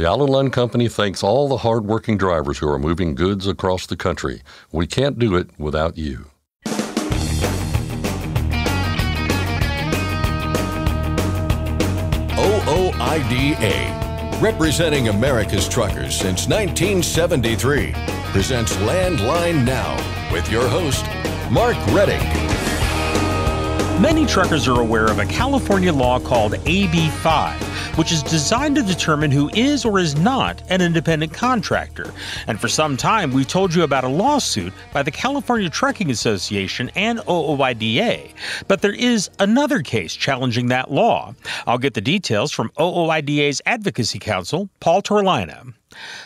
The Allen Lund Company thanks all the hardworking drivers who are moving goods across the country. We can't do it without you. OOIDA, representing America's truckers since 1973, presents Landline Now with your host, Mark Reddig. Many truckers are aware of a California law called AB5, which is designed to determine who is or is not an independent contractor. And for some time, we've told you about a lawsuit by the California Trucking Association and OOIDA. But there is another case challenging that law. I'll get the details from OOIDA's Advocacy Counsel, Paul Torlina.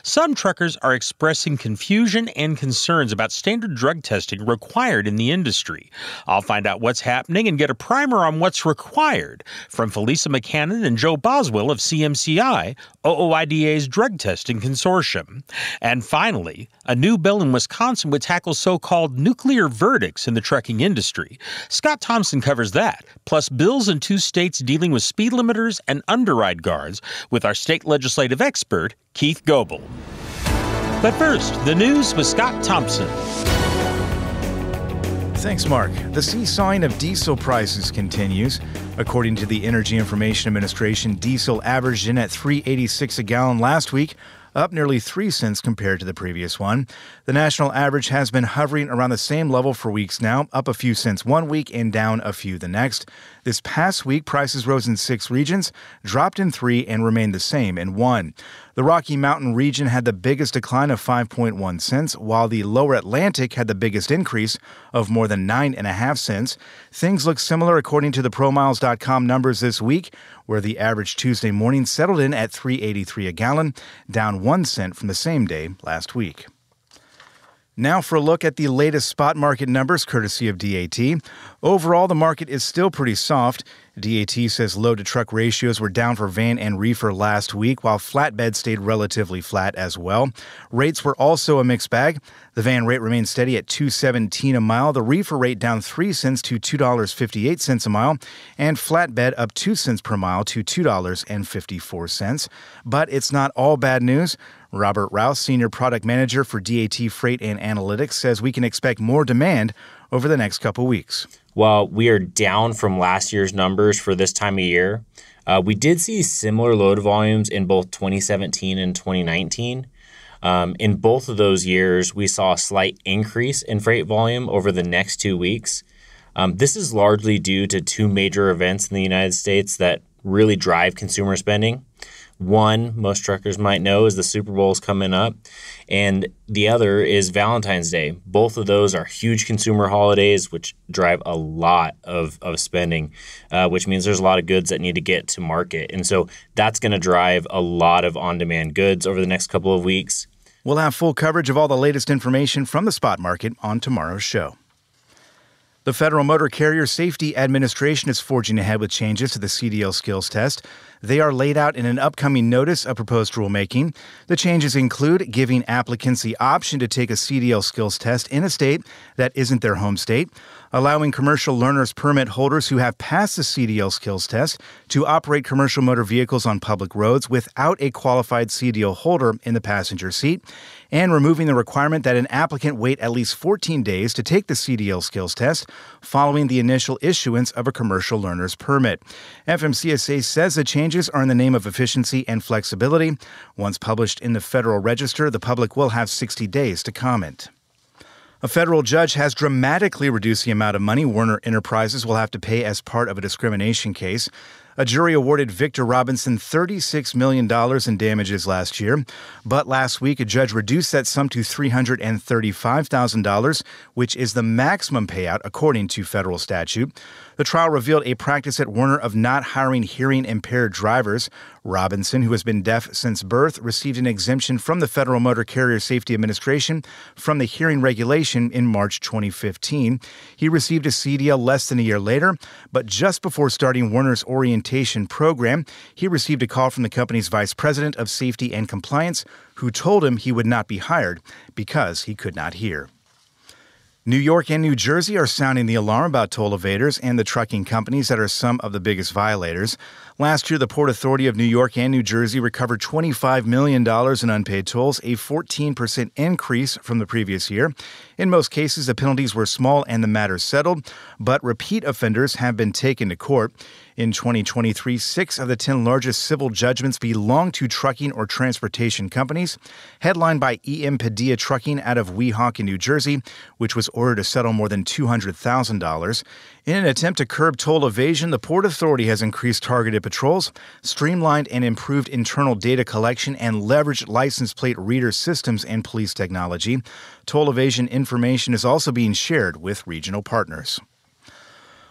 Some truckers are expressing confusion and concerns about standard drug testing required in the industry. I'll find out what's happening and get a primer on what's required from Felisa McCannon and Joe Boswell of CMCI, OOIDA's drug testing consortium. And finally, a new bill in Wisconsin would tackle so called nuclear verdicts in the trucking industry. Scott Thompson covers that, plus bills in two states dealing with speed limiters and underride guards, with our state legislative expert, Keith Goble. But first, the news with Scott Thompson. Thanks, Mark. The seesawing of diesel prices continues. According to the Energy Information Administration, diesel averaged in at 386 a gallon last week, up nearly 3 cents compared to the previous one. The national average has been hovering around the same level for weeks now, up a few cents one week and down a few the next. This past week, prices rose in six regions, dropped in three, and remained the same in one. The Rocky Mountain region had the biggest decline of 5.1 cents, while the lower Atlantic had the biggest increase of more than 9.5 cents. Things look similar according to the ProMiles.com numbers this week, where the average Tuesday morning settled in at 3.83 a gallon, down 1 cent from the same day last week. Now for a look at the latest spot market numbers courtesy of DAT. Overall, the market is still pretty soft. DAT says load to truck ratios were down for van and reefer last week, while flatbed stayed relatively flat as well. Rates were also a mixed bag. The van rate remained steady at 217 a mile, the reefer rate down 3 cents to $2.58 a mile, and flatbed up 2 cents per mile to $2.54. But it's not all bad news. Robert Rouse, Senior Product Manager for DAT Freight and Analytics, says we can expect more demand over the next couple weeks. While we are down from last year's numbers for this time of year, uh, we did see similar load volumes in both 2017 and 2019. Um, in both of those years, we saw a slight increase in freight volume over the next two weeks. Um, this is largely due to two major events in the United States that really drive consumer spending. One, most truckers might know, is the Super Bowl is coming up, and the other is Valentine's Day. Both of those are huge consumer holidays, which drive a lot of, of spending, uh, which means there's a lot of goods that need to get to market. And so that's going to drive a lot of on demand goods over the next couple of weeks. We'll have full coverage of all the latest information from the spot market on tomorrow's show. The Federal Motor Carrier Safety Administration is forging ahead with changes to the CDL skills test. They are laid out in an upcoming notice of proposed rulemaking. The changes include giving applicants the option to take a CDL skills test in a state that isn't their home state, allowing commercial learners permit holders who have passed the CDL skills test to operate commercial motor vehicles on public roads without a qualified CDL holder in the passenger seat, and removing the requirement that an applicant wait at least 14 days to take the CDL skills test following the initial issuance of a commercial learner's permit. FMCSA says the changes are in the name of efficiency and flexibility. Once published in the Federal Register, the public will have 60 days to comment. A federal judge has dramatically reduced the amount of money Werner Enterprises will have to pay as part of a discrimination case. A jury awarded Victor Robinson $36 million in damages last year, but last week a judge reduced that sum to $335,000, which is the maximum payout according to federal statute. The trial revealed a practice at Werner of not hiring hearing impaired drivers. Robinson, who has been deaf since birth, received an exemption from the Federal Motor Carrier Safety Administration from the hearing regulation in March 2015. He received a CDL less than a year later, but just before starting Werner's orientation program, he received a call from the company's vice president of safety and compliance, who told him he would not be hired because he could not hear. New York and New Jersey are sounding the alarm about toll evaders and the trucking companies that are some of the biggest violators. Last year, the Port Authority of New York and New Jersey recovered $25 million in unpaid tolls, a 14% increase from the previous year. In most cases, the penalties were small and the matter settled, but repeat offenders have been taken to court. In 2023, six of the 10 largest civil judgments belong to trucking or transportation companies, headlined by E.M. Padilla Trucking out of Weehawken, New Jersey, which was ordered to settle more than $200,000. In an attempt to curb toll evasion, the Port Authority has increased targeted patrols, streamlined and improved internal data collection, and leveraged license plate reader systems and police technology. Toll evasion information is also being shared with regional partners.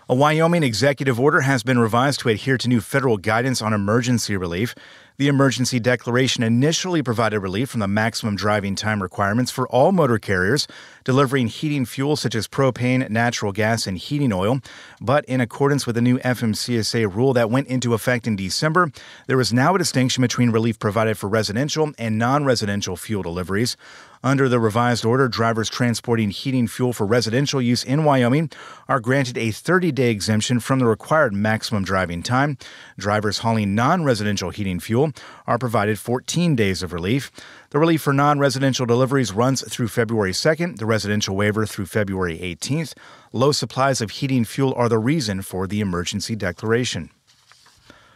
A Wyoming executive order has been revised to adhere to new federal guidance on emergency relief. The emergency declaration initially provided relief from the maximum driving time requirements for all motor carriers delivering heating fuel such as propane, natural gas, and heating oil. But in accordance with the new FMCSA rule that went into effect in December, there is now a distinction between relief provided for residential and non residential fuel deliveries. Under the revised order, drivers transporting heating fuel for residential use in Wyoming are granted a 30 day exemption from the required maximum driving time. Drivers hauling non residential heating fuel are provided 14 days of relief. The relief for non residential deliveries runs through February 2nd, the residential waiver through February 18th. Low supplies of heating fuel are the reason for the emergency declaration.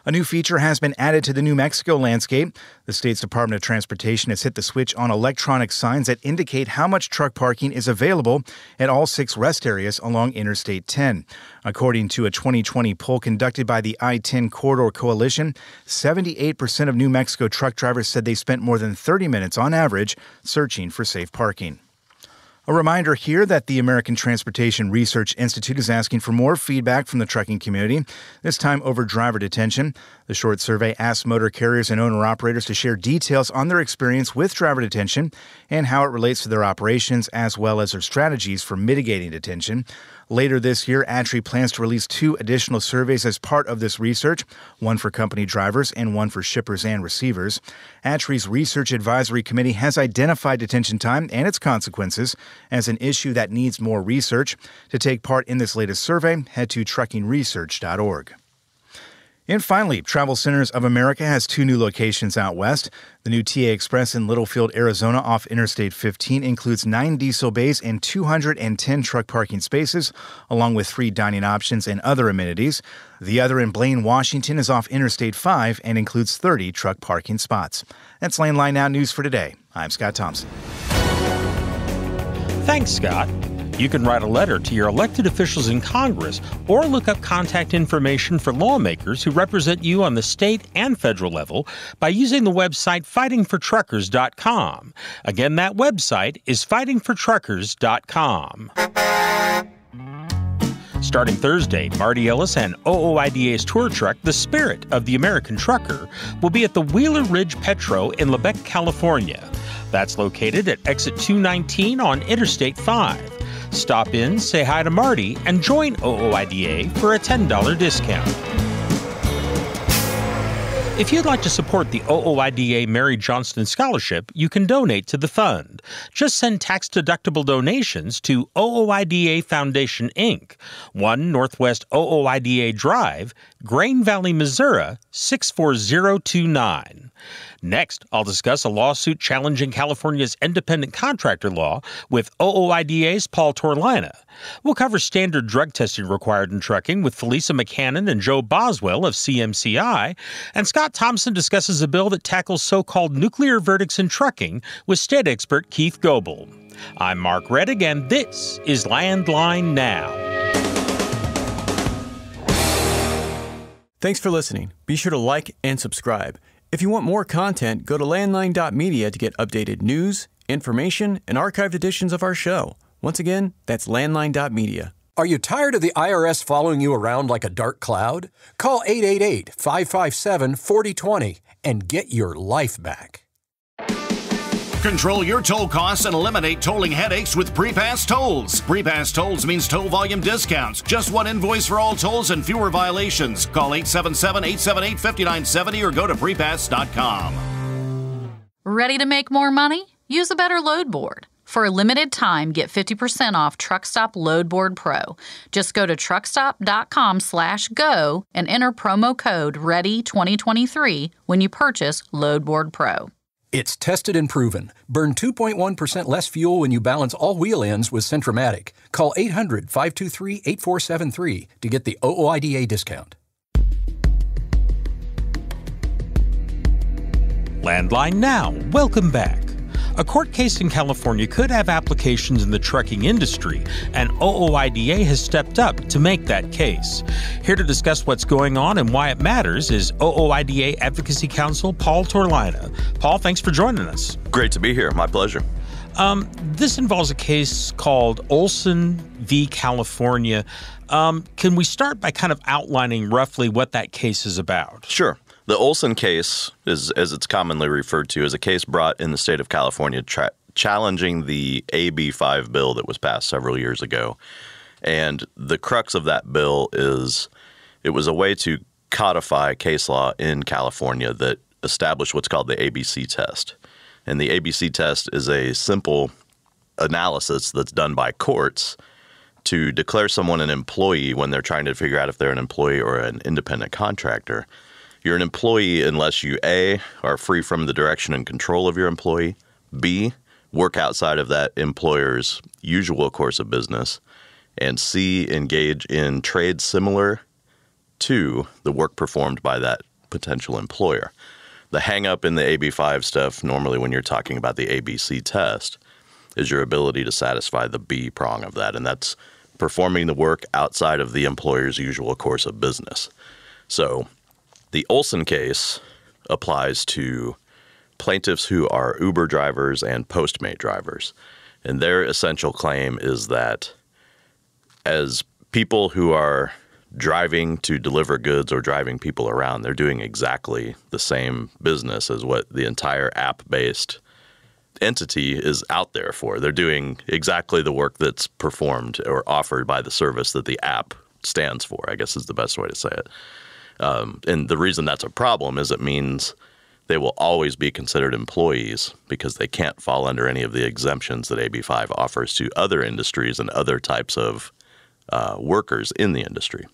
A new feature has been added to the New Mexico landscape. The state's Department of Transportation has hit the switch on electronic signs that indicate how much truck parking is available at all six rest areas along Interstate 10. According to a 2020 poll conducted by the I 10 Corridor Coalition, 78% of New Mexico truck drivers said they spent more than 30 minutes on average searching for safe parking. A reminder here that the American Transportation Research Institute is asking for more feedback from the trucking community, this time over driver detention. The short survey asks motor carriers and owner operators to share details on their experience with driver detention and how it relates to their operations, as well as their strategies for mitigating detention. Later this year, ATRI plans to release two additional surveys as part of this research one for company drivers and one for shippers and receivers. ATRI's Research Advisory Committee has identified detention time and its consequences as an issue that needs more research. To take part in this latest survey, head to truckingresearch.org. And finally, Travel Centers of America has two new locations out west. The new TA Express in Littlefield, Arizona, off Interstate 15, includes nine diesel bays and 210 truck parking spaces, along with three dining options and other amenities. The other in Blaine, Washington, is off Interstate 5 and includes 30 truck parking spots. That's Landline Now News for today. I'm Scott Thompson. Thanks, Scott. You can write a letter to your elected officials in Congress or look up contact information for lawmakers who represent you on the state and federal level by using the website fightingfortruckers.com. Again, that website is fightingfortruckers.com. Starting Thursday, Marty Ellis and OOIDA's tour truck, The Spirit of the American Trucker, will be at the Wheeler Ridge Petro in Lebec, California. That's located at exit 219 on Interstate 5. Stop in, say hi to Marty, and join OOIDA for a $10 discount. If you'd like to support the OOIDA Mary Johnston Scholarship, you can donate to the fund. Just send tax deductible donations to OOIDA Foundation, Inc., 1 Northwest OOIDA Drive, Grain Valley, Missouri 64029. Next, I'll discuss a lawsuit challenging California's independent contractor law with OOIDA's Paul Torlina. We'll cover standard drug testing required in trucking with Felisa McCannon and Joe Boswell of CMCI, and Scott Thompson discusses a bill that tackles so called nuclear verdicts in trucking with state expert Keith Goble. I'm Mark Reddig, and this is Landline Now. Thanks for listening. Be sure to like and subscribe. If you want more content, go to landline.media to get updated news, information, and archived editions of our show. Once again, that's landline.media. Are you tired of the IRS following you around like a dark cloud? Call 888 557 4020 and get your life back. Control your toll costs and eliminate tolling headaches with Prepass Tolls. Prepass Tolls means toll volume discounts. Just one invoice for all tolls and fewer violations. Call 877 878 5970 or go to prepass.com. Ready to make more money? Use a better load board. For a limited time, get 50% off Truckstop Loadboard Pro. Just go to truckstop.com slash go and enter promo code READY2023 when you purchase Loadboard Pro. It's tested and proven. Burn 2.1% less fuel when you balance all wheel ends with Centramatic. Call 800 523 8473 to get the OOIDA discount. Landline now. Welcome back. A court case in California could have applications in the trucking industry, and OOIDA has stepped up to make that case. Here to discuss what's going on and why it matters is OOIDA Advocacy Counsel Paul Torlina. Paul, thanks for joining us. Great to be here. My pleasure. Um, this involves a case called Olson v. California. Um, can we start by kind of outlining roughly what that case is about? Sure. The Olson case, is, as it's commonly referred to, is a case brought in the state of California tra- challenging the AB5 bill that was passed several years ago. And the crux of that bill is it was a way to codify case law in California that established what's called the ABC test. And the ABC test is a simple analysis that's done by courts to declare someone an employee when they're trying to figure out if they're an employee or an independent contractor. You're an employee unless you A, are free from the direction and control of your employee, B, work outside of that employer's usual course of business, and C, engage in trade similar to the work performed by that potential employer. The hang up in the AB5 stuff, normally when you're talking about the ABC test, is your ability to satisfy the B prong of that, and that's performing the work outside of the employer's usual course of business. So, the Olson case applies to plaintiffs who are Uber drivers and Postmate drivers. And their essential claim is that as people who are driving to deliver goods or driving people around, they're doing exactly the same business as what the entire app based entity is out there for. They're doing exactly the work that's performed or offered by the service that the app stands for, I guess is the best way to say it. Um, and the reason that's a problem is it means they will always be considered employees because they can't fall under any of the exemptions that AB5 offers to other industries and other types of uh, workers in the industry.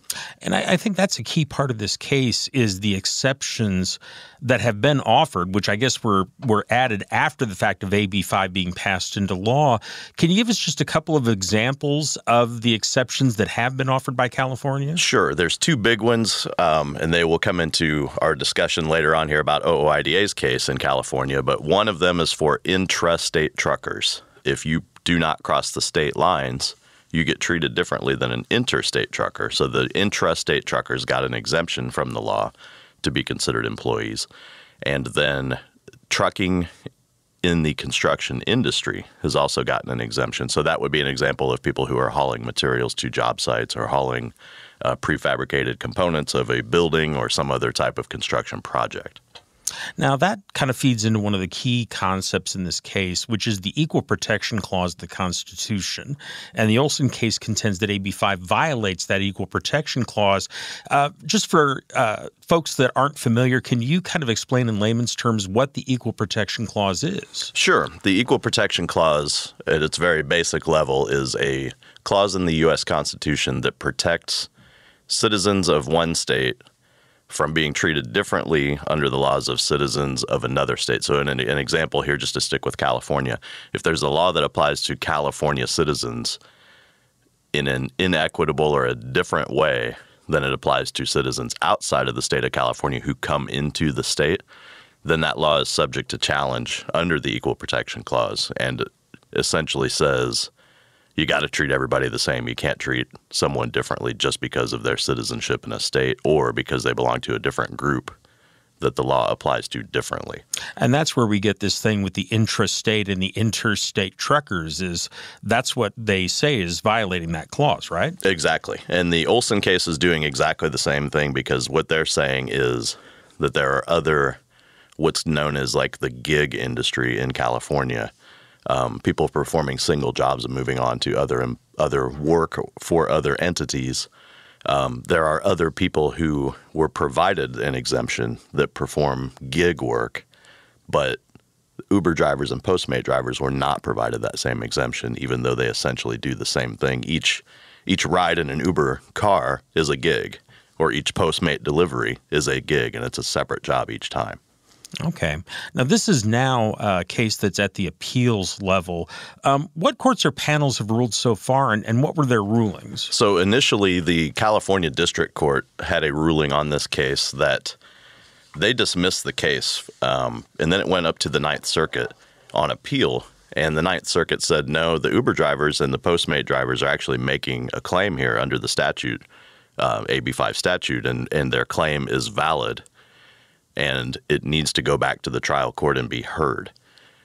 And I, I, think that's a key part of this case is the exceptions that have been offered, which I guess were were added after the fact of AB five being passed into law. Can you give us just a couple of examples of the exceptions that have been offered by California? Sure. There's two big ones, um, and they will come into our discussion later on here about OOIDA's case in California. But one of them is for intrastate truckers. If you do not cross the state lines you get treated differently than an interstate trucker. So the intrastate truckers got an exemption from the law to be considered employees. And then trucking in the construction industry has also gotten an exemption. So that would be an example of people who are hauling materials to job sites or hauling uh, prefabricated components of a building or some other type of construction project. Now, that kind of feeds into one of the key concepts in this case, which is the Equal Protection Clause of the Constitution. And the Olson case contends that AB 5 violates that Equal Protection Clause. Uh, just for uh, folks that aren't familiar, can you kind of explain in layman's terms what the Equal Protection Clause is? Sure. The Equal Protection Clause, at its very basic level, is a clause in the U.S. Constitution that protects citizens of one state from being treated differently under the laws of citizens of another state. So, an, an, example here, just to stick with California, if there's a law that applies to California citizens in an inequitable or a different way than it applies to citizens outside of the state of California who come into the state, then that law is subject to challenge under the Equal Protection Clause and essentially says you got to treat everybody the same. You can't treat someone differently just because of their citizenship in a state or because they belong to a different group that the law applies to differently. And that's where we get this thing with the intrastate and the interstate truckers is that's what they say is violating that clause, right? Exactly. And the Olson case is doing exactly the same thing because what they're saying is that there are other what's known as like the gig industry in California um, people performing single jobs and moving on to other other work for other entities. Um, there are other people who were provided an exemption that perform gig work, but Uber drivers and Postmate drivers were not provided that same exemption, even though they essentially do the same thing. Each each ride in an Uber car is a gig, or each Postmate delivery is a gig, and it's a separate job each time. Okay. Now, this is now a case that's at the appeals level. Um, what courts or panels have ruled so far, and, and what were their rulings? So, initially, the California District Court had a ruling on this case that they dismissed the case, um, and then it went up to the Ninth Circuit on appeal. And the Ninth Circuit said, no, the Uber drivers and the Postmate drivers are actually making a claim here under the statute, uh, AB5 statute, and, and their claim is valid and it needs to go back to the trial court and be heard.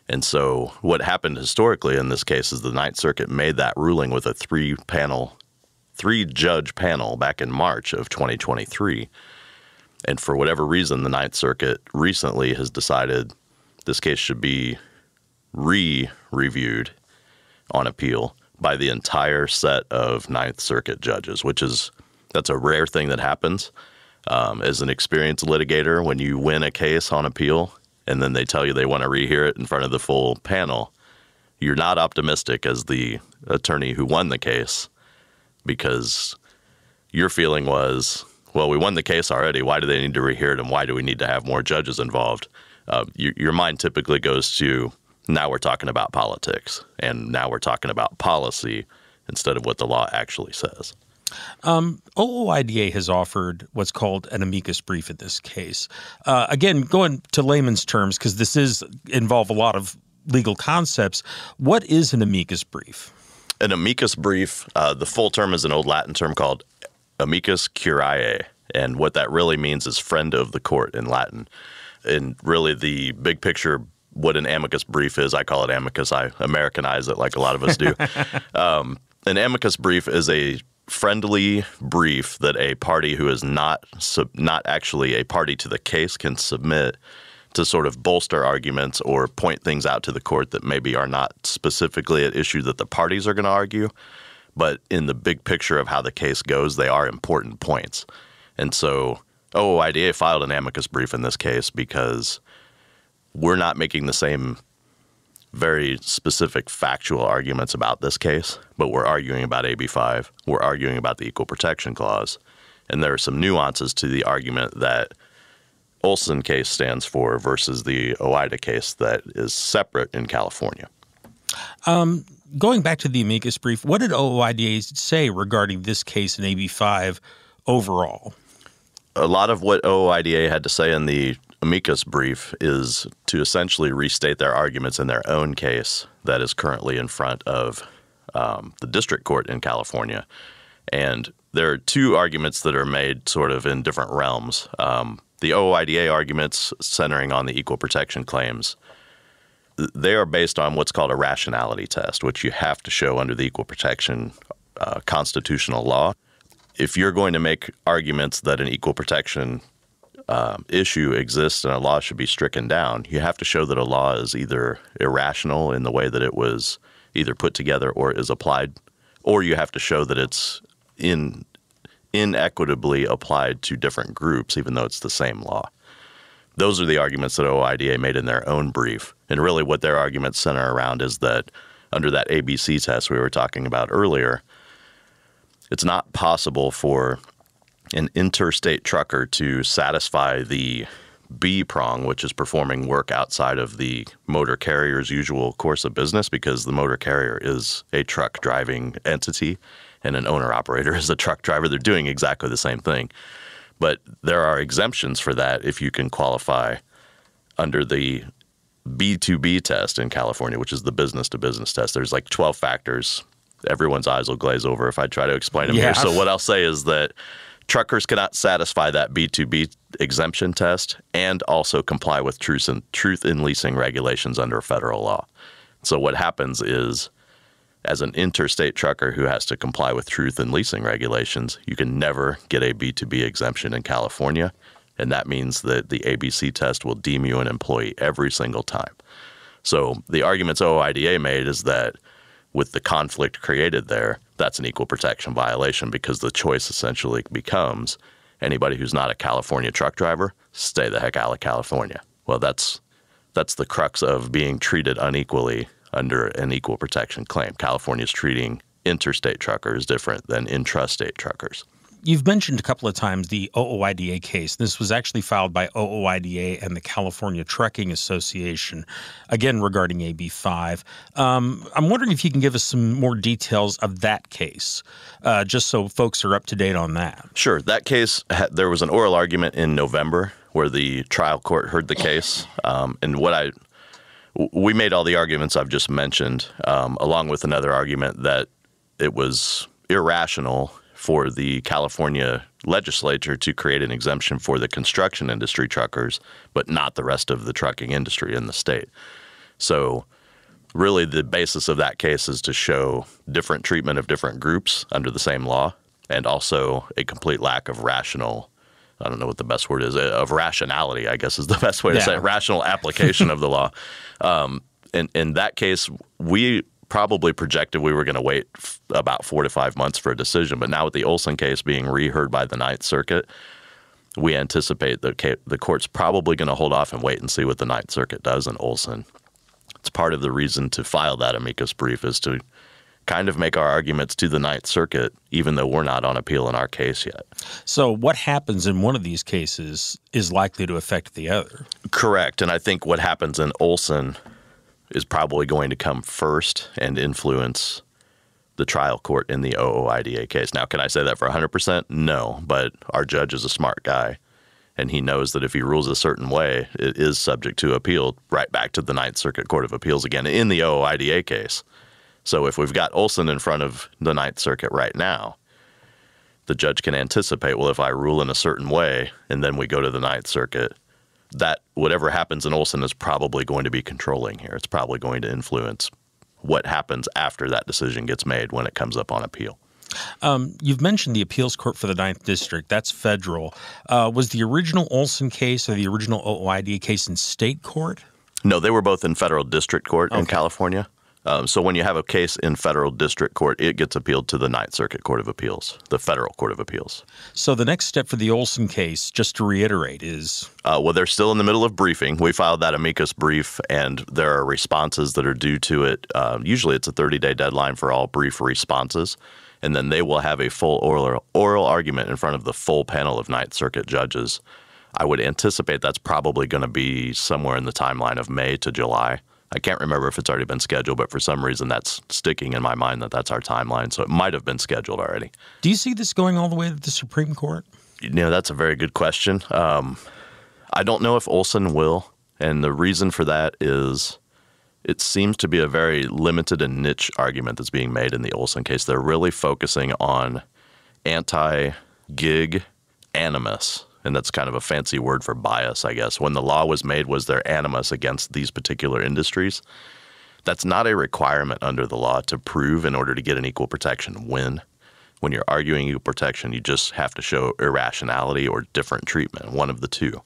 And so, what happened historically in this case is the Ninth Circuit made that ruling with a three panel, three judge panel back in March of 2023. And for whatever reason, the Ninth Circuit recently has decided this case should be re reviewed on appeal by the entire set of Ninth Circuit judges, which is that's a rare thing that happens um, as an experienced litigator, when you win a case on appeal and then they tell you they want to rehear it in front of the full panel, you're not optimistic as the attorney who won the case because your feeling was, well, we won the case already. Why do they need to rehear it and why do we need to have more judges involved? Uh, your, your mind typically goes to now we're talking about politics and now we're talking about policy instead of what the law actually says. Um, OOIDA has offered what's called an amicus brief in this case. Uh, again, going to layman's terms, because this is involve a lot of legal concepts. What is an amicus brief? An amicus brief, uh, the full term is an old Latin term called amicus curiae, and what that really means is friend of the court in Latin. And really, the big picture what an amicus brief is. I call it amicus. I Americanize it like a lot of us do. um, an amicus brief is a friendly brief that a party who is not sub, not actually a party to the case can submit to sort of bolster arguments or point things out to the court that maybe are not specifically at issue that the parties are going to argue, but in the big picture of how the case goes, they are important points. And so oh, OOIDA filed an amicus brief in this case because we're not making the same very specific factual arguments about this case, but we're arguing about AB5. We're arguing about the Equal Protection Clause. And there are some nuances to the argument that Olson case stands for versus the OOIDA case that is separate in California. Um, going back to the amicus brief, what did OOIDA say regarding this case in AB5 overall? A lot of what OOIDA had to say in the amicus brief is to essentially restate their arguments in their own case that is currently in front of um, the district court in California. And there are two arguments that are made sort of in different realms. Um, the OOIDA arguments centering on the equal protection claims, they are based on what's called a rationality test, which you have to show under the equal protection uh, constitutional law. If you're going to make arguments that an equal protection um, issue exists and a law should be stricken down, you have to show that a law is either irrational in the way that it was either put together or is applied, or you have to show that it's in inequitably applied to different groups, even though it's the same law. Those are the arguments that OOIDA made in their own brief. And really, what their arguments center around is that under that ABC test we were talking about earlier, it's not possible for an interstate trucker to satisfy the B prong, which is performing work outside of the motor carrier's usual course of business, because the motor carrier is a truck driving entity and an owner operator is a truck driver. They're doing exactly the same thing. But there are exemptions for that if you can qualify under the B2B test in California, which is the business to business test. There's like 12 factors. Everyone's eyes will glaze over if I try to explain them yeah. here. So, what I'll say is that truckers cannot satisfy that B2B exemption test and also comply with truth in, truth in leasing regulations under federal law. So what happens is as an interstate trucker who has to comply with truth in leasing regulations, you can never get a B2B exemption in California. And that means that the ABC test will deem you an employee every single time. So the arguments OOIDA made is that with the conflict created there, that's an equal protection violation because the choice essentially becomes anybody who's not a California truck driver, stay the heck out of California. Well, that's that's the crux of being treated unequally under an equal protection claim. California's treating interstate truckers different than intrastate truckers. You've mentioned a couple of times the OOIDA case. This was actually filed by OOIDA and the California Trucking Association, again regarding AB5. Um, I'm wondering if you can give us some more details of that case, uh, just so folks are up to date on that. Sure. That case, there was an oral argument in November where the trial court heard the case. Um, and what I we made all the arguments I've just mentioned, um, along with another argument that it was irrational for the California legislature to create an exemption for the construction industry truckers, but not the rest of the trucking industry in the state. So, really, the basis of that case is to show different treatment of different groups under the same law and also a complete lack of rational. I don't know what the best word is of rationality. I guess is the best way to yeah. say it. Rational application of the law. Um, in in that case, we probably projected we were going to wait f- about four to five months for a decision. But now with the Olson case being reheard by the Ninth Circuit, we anticipate the ca- the court's probably going to hold off and wait and see what the Ninth Circuit does in Olson. It's part of the reason to file that amicus brief is to kind of make our arguments to the Ninth Circuit, even though we're not on appeal in our case yet. So, what happens in one of these cases is likely to affect the other. Correct. And I think what happens in Olson is probably going to come first and influence the trial court in the OOIDA case. Now, can I say that for 100%? No, but our judge is a smart guy, and he knows that if he rules a certain way, it is subject to appeal right back to the Ninth Circuit Court of Appeals again in the OOIDA case. So if we've got Olson in front of the Ninth Circuit right now, the judge can anticipate, well, if I rule in a certain way and then we go to the Ninth Circuit, that whatever happens in Olson is probably going to be controlling here. It's probably going to influence what happens after that decision gets made when it comes up on appeal. Um, you've mentioned the appeals court for the Ninth District. That's federal. Uh, was the original Olson case or the original OOID case in state court? No, they were both in federal district court okay. in California. Um, so when you have a case in federal district court, it gets appealed to the Ninth Circuit Court of Appeals, the federal court of appeals. So the next step for the Olson case, just to reiterate, is uh, well, they're still in the middle of briefing. We filed that amicus brief, and there are responses that are due to it. Uh, usually, it's a 30-day deadline for all brief responses, and then they will have a full oral oral argument in front of the full panel of Ninth Circuit judges. I would anticipate that's probably going to be somewhere in the timeline of May to July. I can't remember if it's already been scheduled, but for some reason that's sticking in my mind that that's our timeline. So it might have been scheduled already. Do you see this going all the way to the Supreme Court? You know, that's a very good question. Um, I don't know if Olson will. And the reason for that is it seems to be a very limited and niche argument that's being made in the Olson case. They're really focusing on anti gig animus and that's kind of a fancy word for bias, I guess. When the law was made, was there animus against these particular industries? That's not a requirement under the law to prove in order to get an equal protection win. When you're arguing equal protection, you just have to show irrationality or different treatment, one of the two.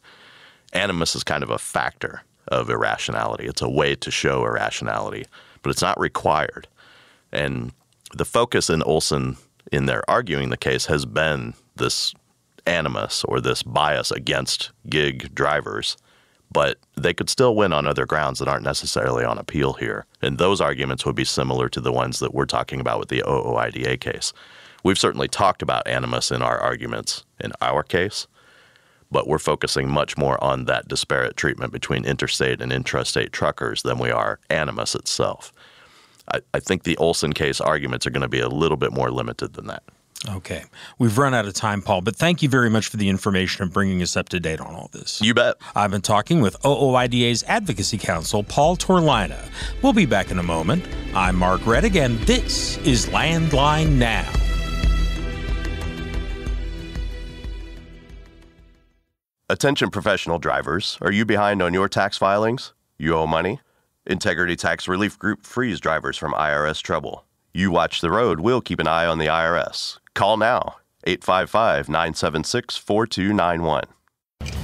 Animus is kind of a factor of irrationality. It's a way to show irrationality, but it's not required. And the focus in Olson in their arguing the case has been this animus or this bias against gig drivers, but they could still win on other grounds that aren't necessarily on appeal here. And those arguments would be similar to the ones that we're talking about with the OOIDA case. We've certainly talked about animus in our arguments in our case, but we're focusing much more on that disparate treatment between interstate and intrastate truckers than we are animus itself. I, I think the Olson case arguments are going to be a little bit more limited than that. Okay. We've run out of time, Paul, but thank you very much for the information and bringing us up to date on all this. You bet. I've been talking with OOIDA's Advocacy Counsel, Paul Torlina. We'll be back in a moment. I'm Mark Reddig, and this is Landline Now. Attention professional drivers. Are you behind on your tax filings? You owe money? Integrity Tax Relief Group frees drivers from IRS trouble. You watch the road, we'll keep an eye on the IRS. Call now 855 976 4291.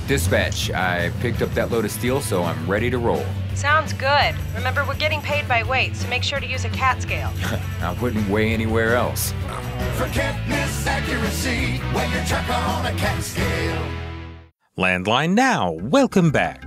Dispatch, I picked up that load of steel, so I'm ready to roll. Sounds good. Remember, we're getting paid by weight, so make sure to use a cat scale. I wouldn't weigh anywhere else. Forget accuracy when truck on a cat scale. Landline now. Welcome back.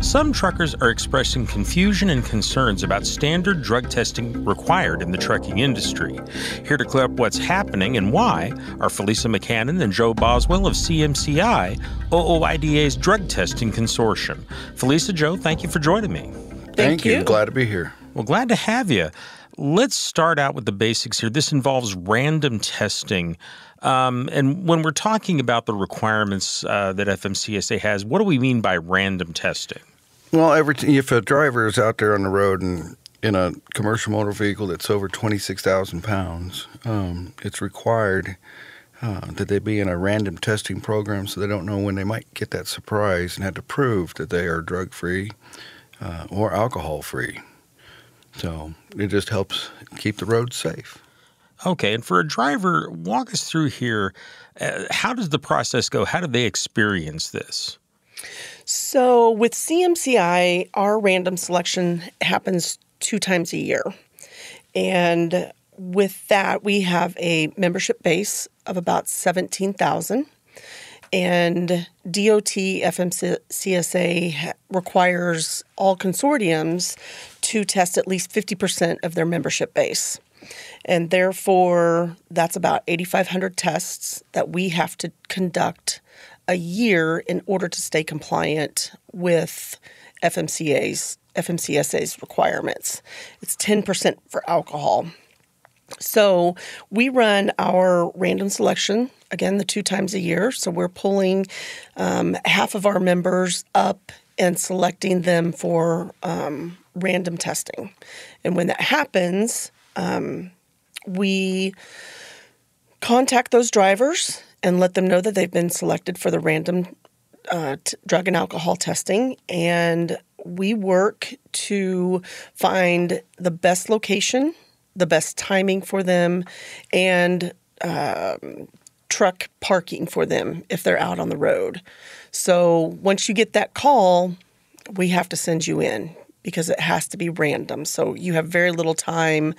Some truckers are expressing confusion and concerns about standard drug testing required in the trucking industry. Here to clear up what's happening and why are Felisa McCannon and Joe Boswell of CMCI, OOIDA's Drug Testing Consortium. Felisa, Joe, thank you for joining me. Thank, thank you. you. Glad to be here. Well, glad to have you. Let's start out with the basics here. This involves random testing. Um, and when we're talking about the requirements uh, that FMCSA has, what do we mean by random testing? Well, every if a driver is out there on the road and in a commercial motor vehicle that's over 26,000 pounds, um, it's required uh, that they be in a random testing program so they don't know when they might get that surprise and have to prove that they are drug free uh, or alcohol free. So it just helps keep the roads safe. Okay, and for a driver, walk us through here. Uh, how does the process go? How do they experience this? So, with CMCI, our random selection happens two times a year. And with that, we have a membership base of about 17,000. And DOT FMCSA requires all consortiums to test at least 50% of their membership base. And therefore, that's about 8,500 tests that we have to conduct a year in order to stay compliant with FMCA's FMCSA's requirements. It's 10% for alcohol. So we run our random selection again the two times a year. So we're pulling um, half of our members up and selecting them for um, random testing. And when that happens, um, we contact those drivers and let them know that they've been selected for the random uh, t- drug and alcohol testing. And we work to find the best location, the best timing for them, and um, truck parking for them if they're out on the road. So once you get that call, we have to send you in because it has to be random. So you have very little time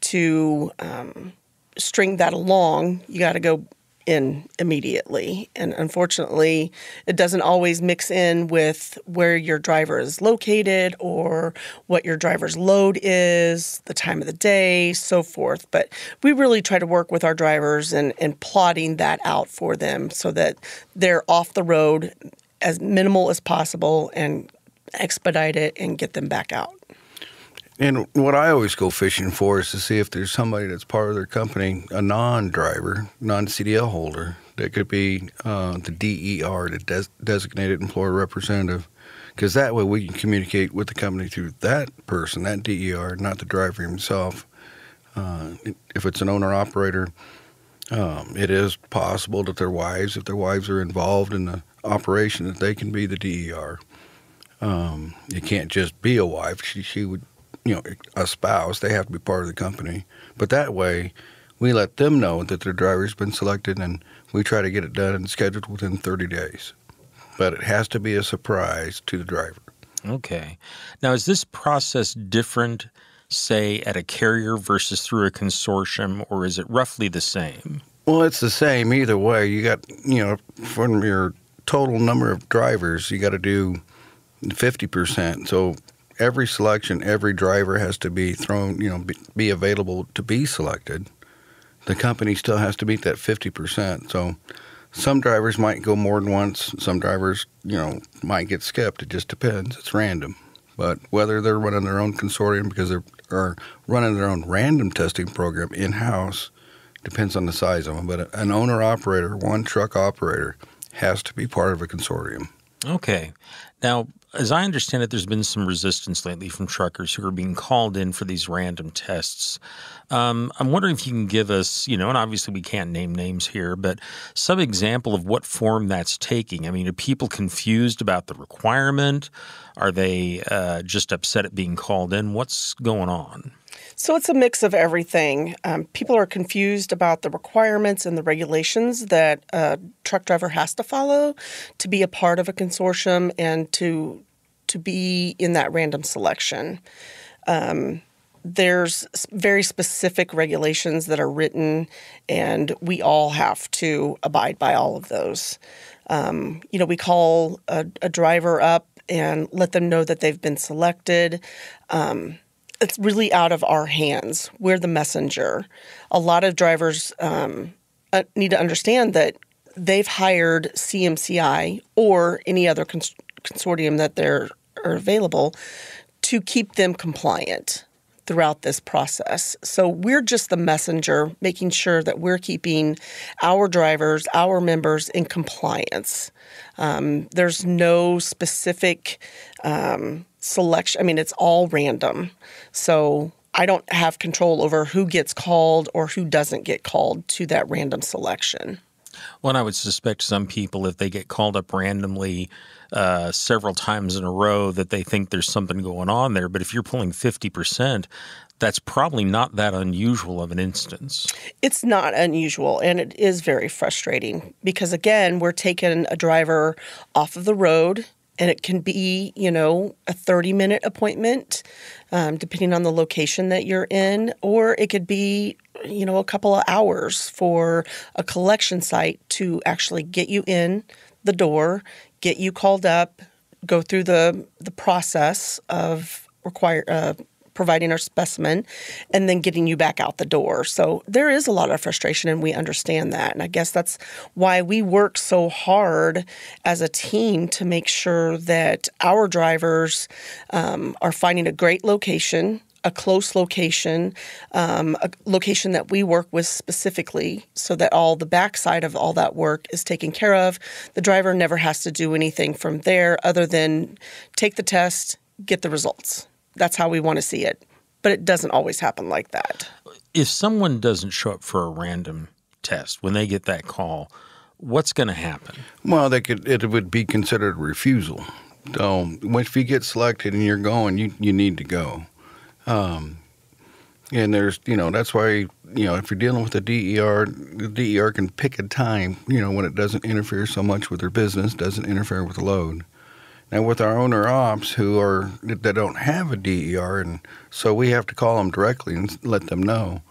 to um, string that along. You got to go in immediately. And unfortunately, it doesn't always mix in with where your driver is located or what your driver's load is, the time of the day, so forth. But we really try to work with our drivers and, and plotting that out for them so that they're off the road as minimal as possible and expedite it and get them back out. And what I always go fishing for is to see if there's somebody that's part of their company, a non-driver, non-CDL holder, that could be uh, the DER, the des- designated employer representative, because that way we can communicate with the company through that person, that DER, not the driver himself. Uh, if it's an owner operator, um, it is possible that their wives, if their wives are involved in the operation, that they can be the DER. Um, it can't just be a wife. She, she would, you know, a spouse. They have to be part of the company. But that way, we let them know that their driver's been selected, and we try to get it done and scheduled within 30 days. But it has to be a surprise to the driver. Okay. Now, is this process different, say, at a carrier versus through a consortium, or is it roughly the same? Well, it's the same either way. You got, you know, from your total number of drivers, you got to do 50%. So every selection, every driver has to be thrown, you know, be, be, available to be selected. The company still has to meet that 50%. So some drivers might go more than once. Some drivers, you know, might get skipped. It just depends. It's random. But whether they're running their own consortium because they're or running their own random testing program in house depends on the size of them. But an owner operator, one truck operator, has to be part of a consortium. Okay. Now, as I understand it, there's been some resistance lately from truckers who are being called in for these random tests. Um, I'm wondering if you can give us, you know, and obviously we can't name names here, but some example of what form that's taking. I mean, are people confused about the requirement? Are they uh, just upset at being called in? What's going on? So it's a mix of everything. Um, people are confused about the requirements and the regulations that a truck driver has to follow to be a part of a consortium and to to be in that random selection. Um, there's very specific regulations that are written, and we all have to abide by all of those. Um, you know, we call a, a driver up and let them know that they've been selected. Um, it's really out of our hands. We're the messenger. A lot of drivers um, uh, need to understand that they've hired CMCI or any other cons- consortium that they're are available to keep them compliant throughout this process. So we're just the messenger, making sure that we're keeping our drivers, our members in compliance. Um, there's no specific um, selection. I mean, it's all random. So I don't have control over who gets called or who doesn't get called to that random selection. Well, I would suspect some people, if they get called up randomly uh, several times in a row, that they think there's something going on there. But if you're pulling 50%, that's probably not that unusual of an instance. It's not unusual, and it is very frustrating because, again, we're taking a driver off of the road and it can be you know a 30 minute appointment um, depending on the location that you're in or it could be you know a couple of hours for a collection site to actually get you in the door get you called up go through the the process of require uh, providing our specimen and then getting you back out the door. So there is a lot of frustration and we understand that. And I guess that's why we work so hard as a team to make sure that our drivers um, are finding a great location a close location, um, a location that we work with specifically, so that all the backside of all that work is taken care of. The driver never has to do anything from there other than take the test, get the results that's how we want to see it. But it doesn't always happen like that. If someone doesn't show up for a random test when they get that call, what's going to happen? Well, they could it would be considered a refusal. So once you get selected and you're going, you you need to go. Um, and there's you know that's why you know if you're dealing with the DER, the DER can pick a time you know when it doesn't interfere so much with their business, doesn't interfere with the load and with our owner ops who are that don't have a DER, and so we have to call them directly and let them know.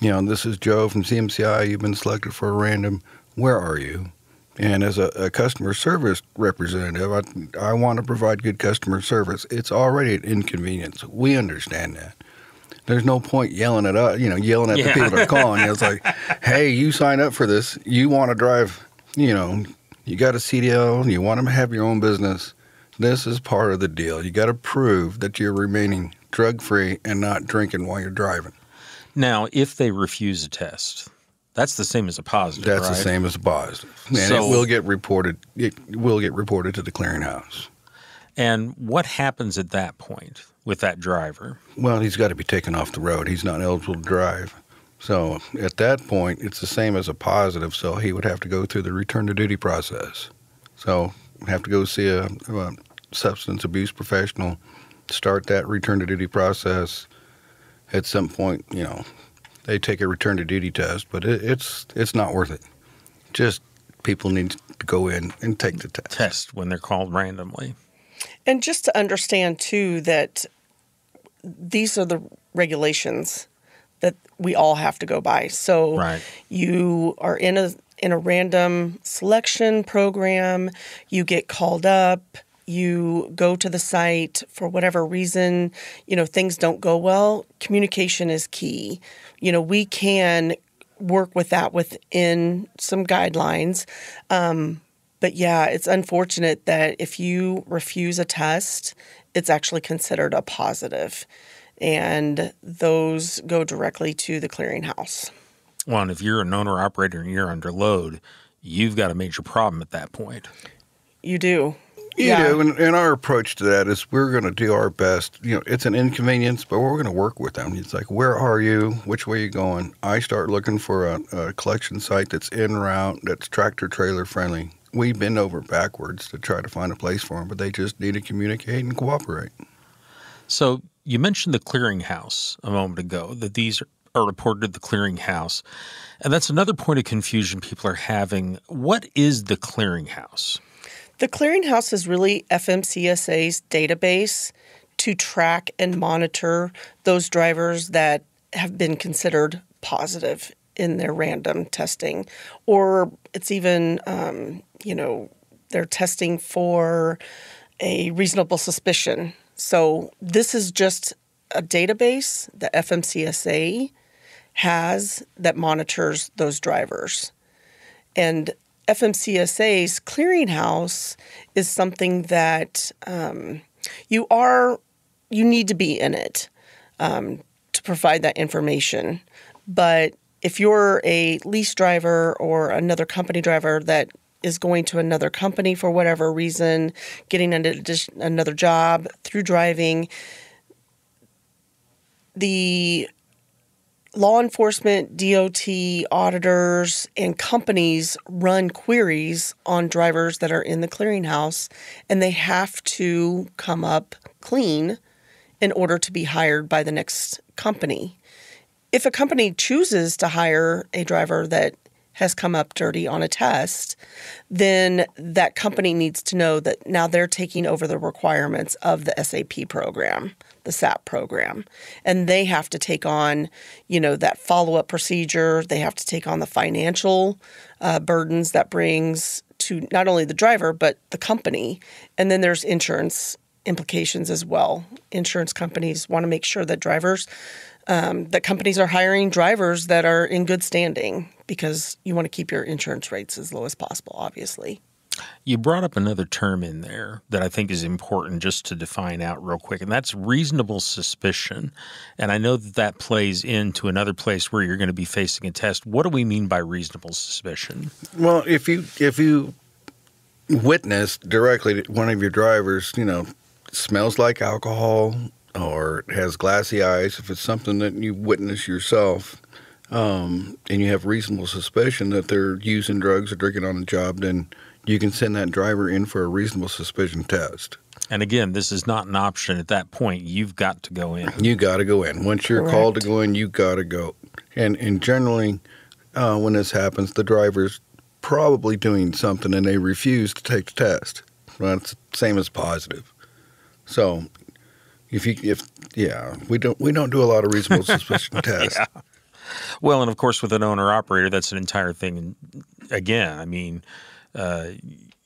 You know, this is Joe from CMCI. You've been selected for a random. Where are you? And as a, a customer service representative, I, I want to provide good customer service. It's already an inconvenience. We understand that. There's no point yelling at us, you know, yelling at yeah. the people that are calling. It's like, hey, you sign up for this. You want to drive, you know, you got a CDL, and you want to have your own business this is part of the deal. You got to prove that you're remaining drug free and not drinking while you're driving. Now, if they refuse a test, that's the same as a positive. That's right? the same as a positive, and so, it will get reported. It will get reported to the clearinghouse. And what happens at that point with that driver? Well, he's got to be taken off the road. He's not eligible to drive. So at that point, it's the same as a positive. So he would have to go through the return to duty process. So have to go see a, a substance abuse professional, start that return to duty process. At some point, you know, they take a return to duty test, but it, it's it's not worth it. Just people need to go in and take the test. Test when they're called randomly. And just to understand too that these are the regulations that we all have to go by. So right. you are in a in a random selection program, you get called up, you go to the site for whatever reason, you know, things don't go well, communication is key. You know, we can work with that within some guidelines. Um, but yeah, it's unfortunate that if you refuse a test, it's actually considered a positive, and those go directly to the clearinghouse. Well, and if you're an owner operator and you're under load, you've got a major problem at that point. You do. You yeah. do, and, and, our approach to that is we're going to do our best. You know, it's an inconvenience, but we're going to work with them. It's like, where are you? Which way are you going? I start looking for a, a collection site that's in route, that's tractor trailer friendly. We bend over backwards to try to find a place for them, but they just need to communicate and cooperate. So you mentioned the clearinghouse a moment ago. That these are reported to the clearinghouse, and that's another point of confusion people are having. What is the clearinghouse? The clearinghouse is really FMCSA's database to track and monitor those drivers that have been considered positive in their random testing, or it's even, um, you know, they're testing for a reasonable suspicion. So this is just a database that FMCSA has that monitors those drivers. And FMCSA's clearinghouse is something that um, you are you need to be in it um, to provide that information. But if you're a lease driver or another company driver that is going to another company for whatever reason, getting another job through driving, the law enforcement, DOT, auditors, and companies run queries on drivers that are in the clearinghouse, and they have to come up clean in order to be hired by the next company. If a company chooses to hire a driver that has come up dirty on a test, then that company needs to know that now they're taking over the requirements of the SAP program, the SAP program. And they have to take on, you know, that follow up procedure. They have to take on the financial uh, burdens that brings to not only the driver, but the company. And then there's insurance implications as well. Insurance companies want to make sure that drivers um, that companies are hiring drivers that are in good standing because you want to keep your insurance rates as low as possible, obviously. You brought up another term in there that I think is important just to define out real quick, and that's reasonable suspicion. And I know that that plays into another place where you're going to be facing a test. What do we mean by reasonable suspicion? Well, if you if you witness directly one of your drivers, you know, smells like alcohol, or has glassy eyes, if it's something that you witness yourself, um, and you have reasonable suspicion that they're using drugs or drinking on the job, then you can send that driver in for a reasonable suspicion test. And again, this is not an option at that point. You've got to go in. You got to go in. Once you're Correct. called to go in, you got to go. And and generally, uh, when this happens, the driver's probably doing something and they refuse to take the test. Well, the same as positive. So if you if yeah, we don't we don't do a lot of reasonable suspicion tests. Yeah. Well, and of course, with an owner operator, that's an entire thing. Again, I mean, uh,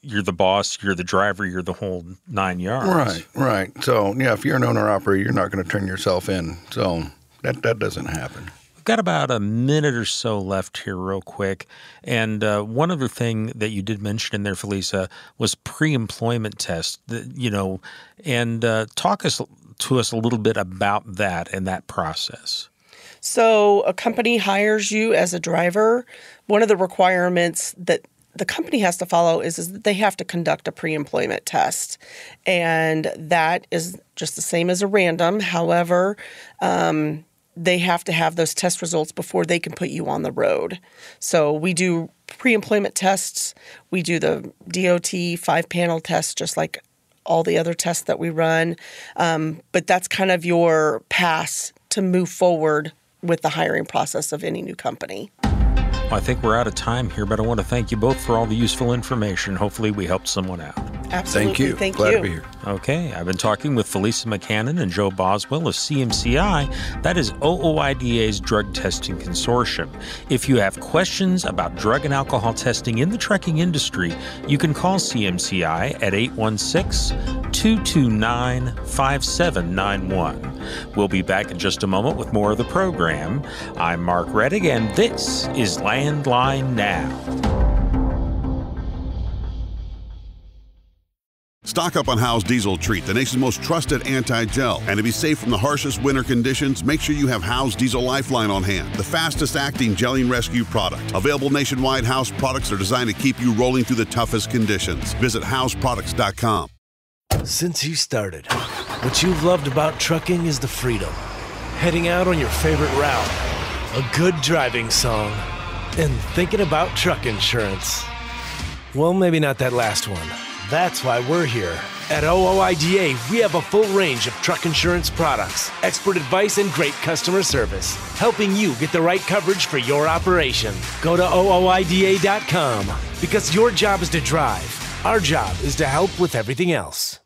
you're the boss, you're the driver, you're the whole nine yards. Right, right. So yeah, if you're an owner operator, you're not going to turn yourself in. So that that doesn't happen. We've got about a minute or so left here, real quick. And uh, one other thing that you did mention in there, Felisa, was pre-employment test. You know, and uh, talk us to us a little bit about that and that process. So, a company hires you as a driver. One of the requirements that the company has to follow is, is that they have to conduct a pre employment test. And that is just the same as a random. However, um, they have to have those test results before they can put you on the road. So we do pre employment tests, we do the DOT five panel test, just like all the other tests that we run. Um, but that's kind of your pass to move forward with the hiring process of any new company. I think we're out of time here, but I want to thank you both for all the useful information. Hopefully, we helped someone out. Absolutely. Thank you. Thank Glad you. to be here. Okay, I've been talking with Felisa McCannon and Joe Boswell of CMCI. That is OOIDA's Drug Testing Consortium. If you have questions about drug and alcohol testing in the trucking industry, you can call CMCI at 816 229 5791. We'll be back in just a moment with more of the program. I'm Mark Reddig, and this is Landline Now. Stock up on Howes Diesel Treat, the nation's most trusted anti-gel. And to be safe from the harshest winter conditions, make sure you have Howes Diesel Lifeline on hand, the fastest acting gelling rescue product. Available nationwide, Howes products are designed to keep you rolling through the toughest conditions. Visit howesproducts.com. Since you started, what you've loved about trucking is the freedom. Heading out on your favorite route, a good driving song, and thinking about truck insurance. Well, maybe not that last one. That's why we're here. At OOIDA, we have a full range of truck insurance products, expert advice, and great customer service, helping you get the right coverage for your operation. Go to OOIDA.com because your job is to drive. Our job is to help with everything else.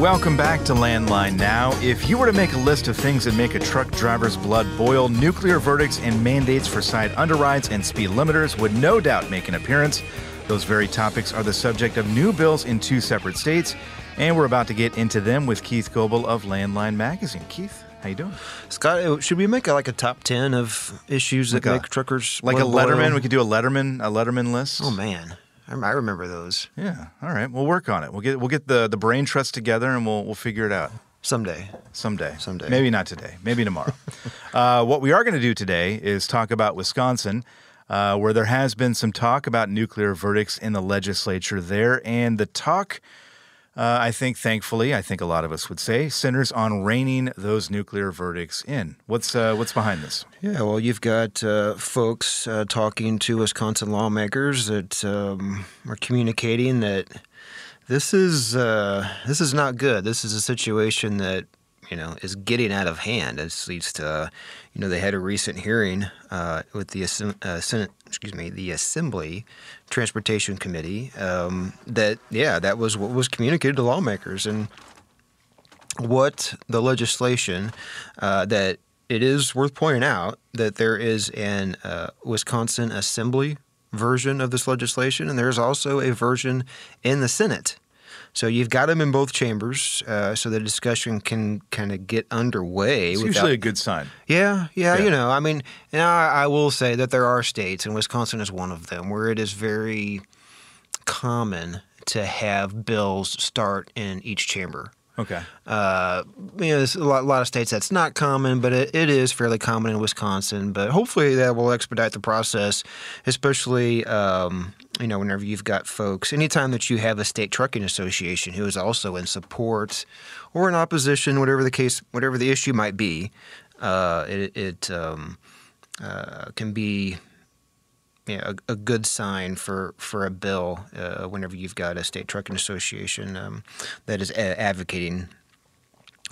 Welcome back to Landline Now. If you were to make a list of things that make a truck driver's blood boil, nuclear verdicts and mandates for side underrides and speed limiters would no doubt make an appearance. Those very topics are the subject of new bills in two separate states, and we're about to get into them with Keith Goble of Landline Magazine. Keith, how you doing? Scott, uh, should we make a, like a top ten of issues that Like a- make truckers Like a wanna boil? Letterman, we could do a Letterman, a Letterman list. Oh man, I remember those. Yeah. All right. We'll work on it. We'll get we'll get the the brain trust together and we'll we'll figure it out. Someday. Someday. Someday. Maybe not today. Maybe tomorrow. uh, what we are going to do today is talk about Wisconsin, uh, where there has been some talk about nuclear verdicts in the legislature there, and the talk. Uh, I think, thankfully, I think a lot of us would say, centers on reining those nuclear verdicts in. What's uh, what's behind this? Yeah, well, you've got uh, folks uh, talking to Wisconsin lawmakers that um, are communicating that this is uh, this is not good. This is a situation that you know is getting out of hand. At least, uh, you know, they had a recent hearing uh, with the uh, Senate, excuse me, the Assembly Transportation Committee. Um, that yeah, that was what was communicated to lawmakers and what the legislation uh, that it is worth pointing out that there is an uh, Wisconsin Assembly version of this legislation, and there's also a version in the Senate. So you've got them in both chambers, uh, so the discussion can kind of get underway. It's without- usually a good sign. yeah, yeah, Yeah. you know, I mean, and I, I will say that there are states, and Wisconsin is one of them, where it is very common to have bills start in each chamber. Okay. Uh, you know, there's a lot, a lot of states that's not common, but it, it is fairly common in Wisconsin. But hopefully that will expedite the process, especially, um, you know, whenever you've got folks, anytime that you have a state trucking association who is also in support or in opposition, whatever the case, whatever the issue might be, uh, it, it um, uh, can be you know, a, a good sign for, for a bill uh, whenever you've got a state trucking association um, that is a- advocating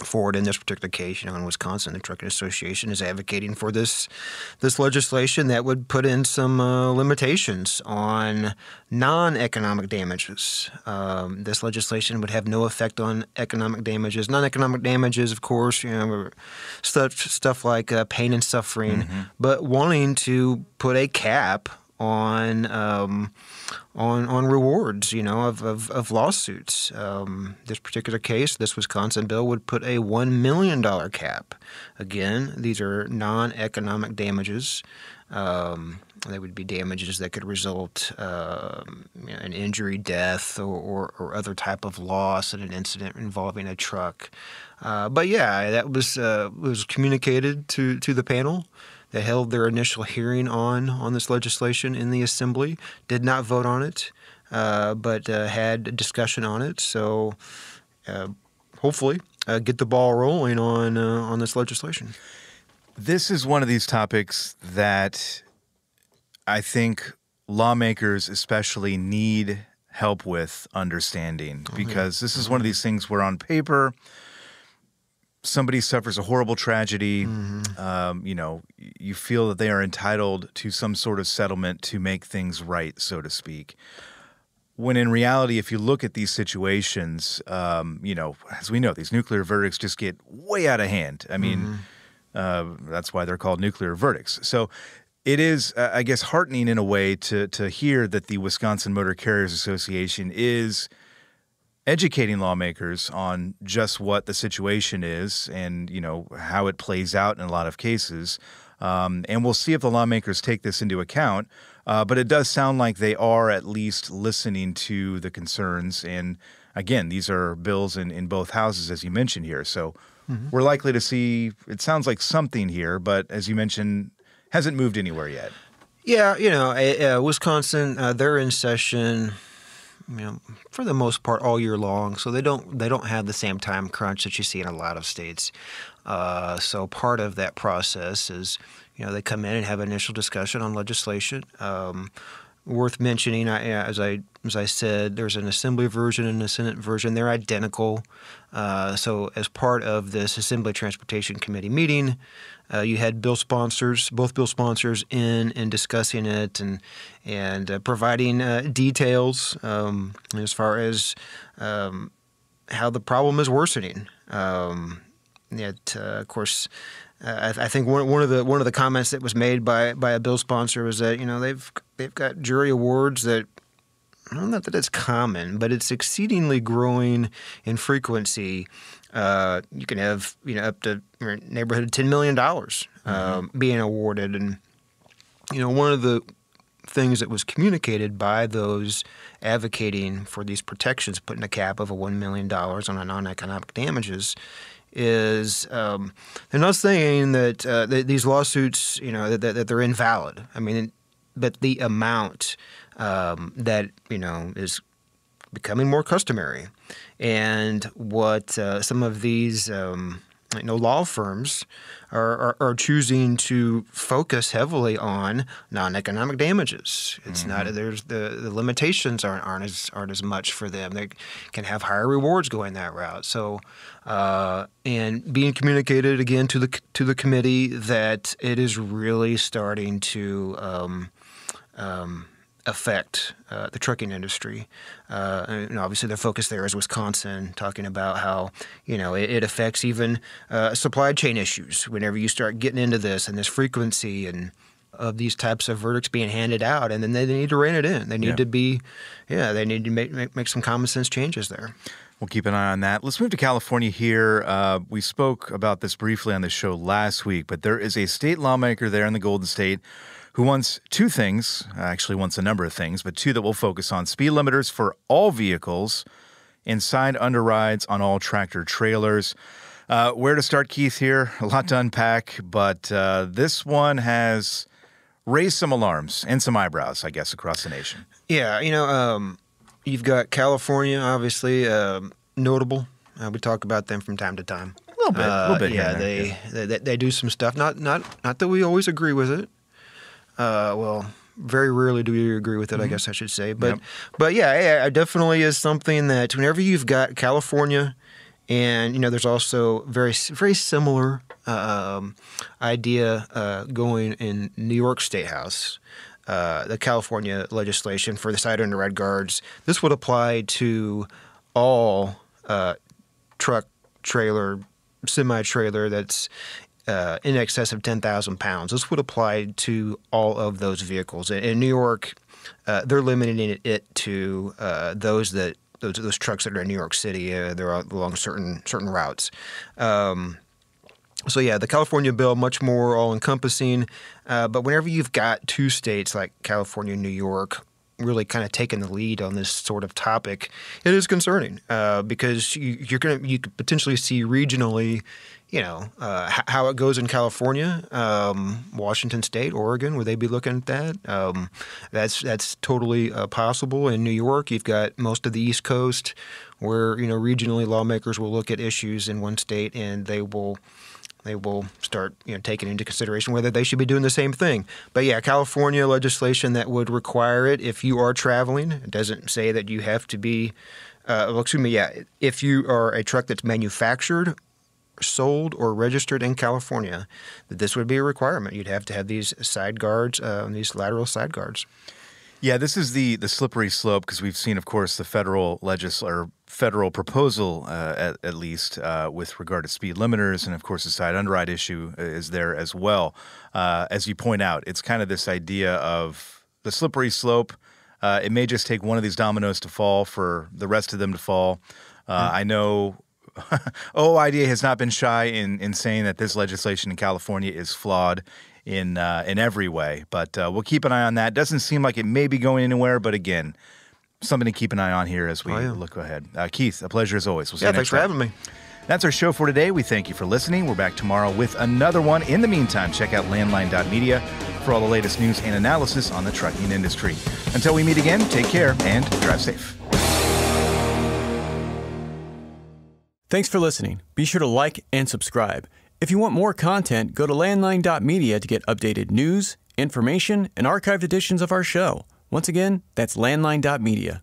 for it. In this particular case, you know, in Wisconsin, the trucking association is advocating for this this legislation that would put in some uh, limitations on non-economic damages. Um, this legislation would have no effect on economic damages. Non-economic damages, of course, you know, stuff stuff like uh, pain and suffering, but wanting to put a cap on um, on on rewards, you know, of of, of lawsuits. Um, this particular case, this Wisconsin bill would put a one million dollar cap. Again, these are non-economic damages. Um, they would be damages that could result um, you know, in injury, death, or, or, or other type of loss in an incident involving a truck. Uh, but yeah, that was uh, was communicated to to the panel. They held their initial hearing on on this legislation in the assembly. Did not vote on it, uh, but uh, had a discussion on it. So uh, hopefully, uh, get the ball rolling on uh, on this legislation. This is one of these topics that I think lawmakers especially need help with understanding because this is one of these things where on paper somebody suffers a horrible tragedy um, you know you feel that they are entitled to some sort of settlement to make things right so to speak. When in reality if you look at these situations um, you know as we know these nuclear verdicts just get way out of hand. I mean uh, that's why they're called nuclear verdicts. So it is, uh, I guess, heartening in a way to to hear that the Wisconsin Motor Carriers Association is educating lawmakers on just what the situation is and you know how it plays out in a lot of cases. Um, and we'll see if the lawmakers take this into account. Uh, but it does sound like they are at least listening to the concerns. And again, these are bills in, in both houses, as you mentioned here. So Mhm. we're likely to see, it sounds like something here, but as you mentioned, hasn't moved anywhere yet. Yeah, you know, uh, Wisconsin, uh, they're in session, you know, for the most part all year long. So they don't they don't have the same time crunch that you see in a lot of states. Uh, so part of that process is, you know, they come in and have an initial discussion on legislation. Um, worth mentioning, I, as I as I said, there's an Assembly version and a Senate version. They're identical. Uh, so as part of this Assembly Transportation Committee meeting, uh, you had bill sponsors, both bill sponsors, in and discussing it and and uh, providing uh, details um, as far as um, how the problem is worsening. Um, Yet, uh, of course, uh, I, I think one, one of the one of the comments that was made by by a bill sponsor was that you know they've they've got jury awards that not that it's common, but it's exceedingly growing in frequency. Uh, you can have you know up to neighborhood of ten million dollars um, being awarded, and you know one of the things that was communicated by those advocating for these protections, putting a cap of a one million dollars on a non-economic damages, is um, they're not saying that, uh, that these lawsuits, you know, that, that, they're invalid. I mean, but the amount um, that you know is becoming more customary, and what uh, some of these um, you know law firms are, are, are, choosing to focus heavily on non-economic damages. It's mm-hmm. not there's the, the limitations aren't aren't as aren't as much for them. They can have higher rewards going that route. So uh, and being communicated again to the to the committee that it is really starting to um, um, affect uh, the trucking industry. Uh, and obviously, their focus there is Wisconsin, talking about how you know it, it affects even uh, supply chain issues. Whenever you start getting into this and this frequency and of these types of verdicts being handed out, and then they need to rein it in. They need yeah. to be, yeah, they need to make, make make some common sense changes there. We'll keep an eye on that. Let's move to California here. Uh, we spoke about this briefly on the show last week, but there is a state lawmaker there in the Golden State who wants two things, actually wants a number of things, but two that we'll focus on speed limiters for all vehicles and side underrides on all tractor trailers. Uh, where to start, Keith, here? A lot to unpack, but uh, this one has raised some alarms and some eyebrows, I guess, across the nation. Yeah, you know, um, you've got California, obviously, um, notable. Uh, we talk about them from time to time. A little bit, a little bit. yeah, they, they, they they do some stuff. Not not not that we always agree with it. Uh, well, very rarely do we agree with it. Mm-hmm. I guess I should say, but yep. but yeah, it definitely is something that whenever you've got California, and you know, there's also very very similar um, idea uh, going in New York State House. Uh, the California legislation for the side red guards. This would apply to all uh, truck, trailer, semi trailer that's uh, in excess of 10,000 pounds. This would apply to all of those vehicles. In New York, uh, they're limiting it to uh, those that those, those trucks that are in New York City. Uh, they're along certain certain routes. Um, so yeah, the California bill much more all encompassing. Uh, but whenever you've got two states like California and New York really kind of taking the lead on this sort of topic, it is concerning uh, because you, are going to you could potentially see regionally you know uh, how it goes in California, um, Washington State, Oregon. Would they be looking at that? Um, that's that's totally uh, possible. In New York, you've got most of the East Coast, where you know regionally lawmakers will look at issues in one state and they will they will start you know taking into consideration whether they should be doing the same thing. But yeah, California legislation that would require it if you are traveling. It doesn't say that you have to be. Uh, well, excuse me. Yeah, if you are a truck that's manufactured sold or registered in California, that this would be a requirement. You'd have to have these side guards, uh, these lateral side guards. Yeah, this is the the slippery slope because we've seen, of course, the federal legis or federal proposal, uh, at, at, least uh, with regard to speed limiters, and of course, the side underride issue is there as well. Uh, as you point out, it's kind of this idea of the slippery slope. Uh, it may just take one of these dominoes to fall for the rest of them to fall. Mm-hmm. I know OOIDA has not been shy in, in saying that this legislation in California is flawed in uh, in every way, but uh, we'll keep an eye on that. Doesn't seem like it may be going anywhere, but again, something to keep an eye on here as we oh, yeah. look ahead. Uh, Keith, a pleasure as always. We'll yeah, thanks for having me. That's our show for today. We thank you for listening. We're back tomorrow with another one. In the meantime, check out landline.media for all the latest news and analysis on the trucking industry. Until we meet again, take care and drive safe. Thanks for listening. Be sure to like and subscribe. If you want more content, go to landline.media to get updated news, information, and archived editions of our show. Once again, that's landline.media.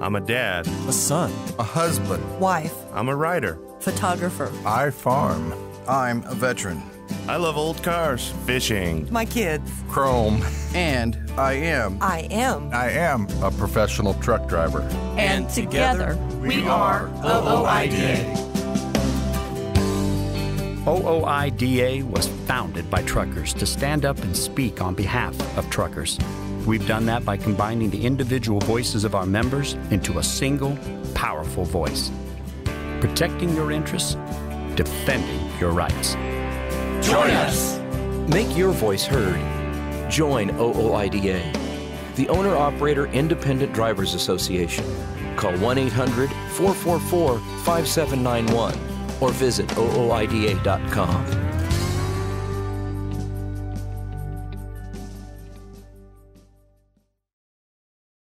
I'm a dad, a son, a husband, wife. I'm a writer, photographer. I farm. I'm a veteran. I love old cars, fishing, my kids, Chrome, and I am. I am. I am a professional truck driver. And, together, we are OOIDA. OOIDA was founded by truckers to stand up and speak on behalf of truckers. We've done that by combining the individual voices of our members into a single, powerful voice. Protecting your interests, defending your rights. Join us! Make your voice heard. Join OOIDA, the Owner Operator Independent Drivers Association. Call 1 800 444 5791 or visit OOIDA.com.